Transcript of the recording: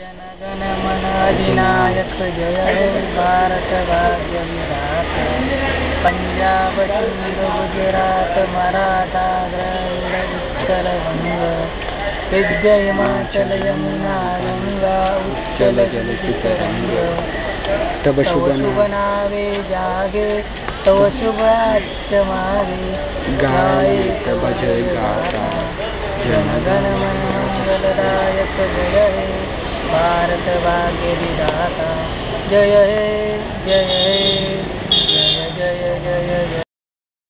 जनगण मन अधिनायक जय भारत भाग्य पंजाब सिंध गुजरात मराठा द्रविड़ उत्तर बंग विद्या हिमाचल यमुना गंगा उच्चल जल तरंग तब शुभ नावे जागे तव शुभ मागे गाये तब जय गाथा जनगण मन मंगलदायक जय विधाता जय हे जय